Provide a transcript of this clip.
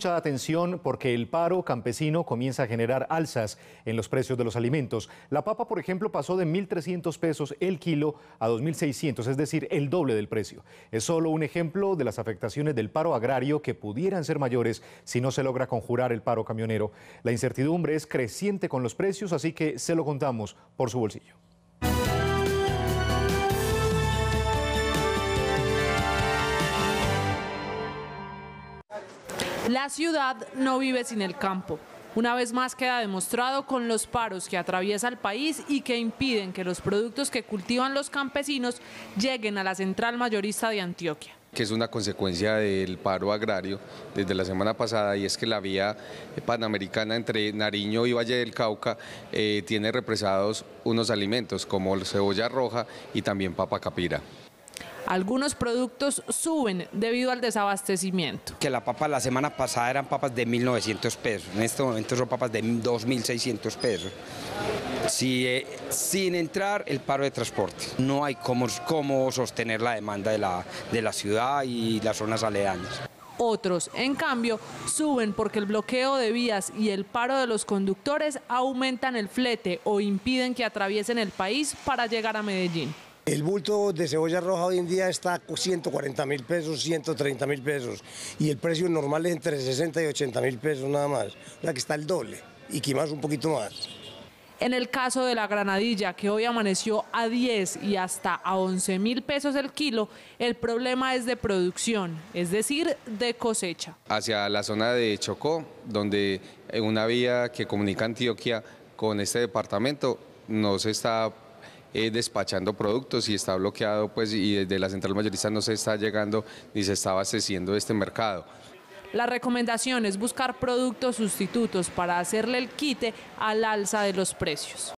mucha atención porque el paro campesino comienza a generar alzas en los precios de los alimentos. La papa, por ejemplo, pasó de 1.300 pesos el kilo a 2.600, es decir, el doble del precio. Es solo un ejemplo de las afectaciones del paro agrario que pudieran ser mayores si no se logra conjurar el paro camionero. La incertidumbre es creciente con los precios, así que se lo contamos por su bolsillo. La ciudad no vive sin el campo. Una vez más queda demostrado con los paros que atraviesa el país y que impiden que los productos que cultivan los campesinos lleguen a la central mayorista de Antioquia que es una consecuencia del paro agrario desde la semana pasada y es que la vía panamericana entre Nariño y Valle del Cauca eh, tiene represados unos alimentos como cebolla roja y también papa capira. Algunos productos suben debido al desabastecimiento. Que la papa la semana pasada eran papas de 1.900 pesos, en este momento son papas de 2.600 pesos. Eh, sin entrar el paro de transporte. No hay cómo, cómo sostener la demanda de la, de la ciudad y las zonas aledañas. Otros, en cambio, suben porque el bloqueo de vías y el paro de los conductores aumentan el flete o impiden que atraviesen el país para llegar a Medellín. El bulto de cebolla roja hoy en día está a 140 mil pesos, 130 mil pesos. Y el precio normal es entre 60 y 80 mil pesos nada más. O sea que está el doble y quizás un poquito más. En el caso de la granadilla, que hoy amaneció a 10 y hasta a 11 mil pesos el kilo, el problema es de producción, es decir, de cosecha. Hacia la zona de Chocó, donde una vía que comunica Antioquia con este departamento no se está eh, despachando productos y está bloqueado pues y desde la central mayorista no se está llegando ni se está abasteciendo este mercado. La recomendación es buscar productos sustitutos para hacerle el quite al alza de los precios.